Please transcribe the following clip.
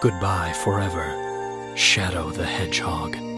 Goodbye forever, Shadow the Hedgehog.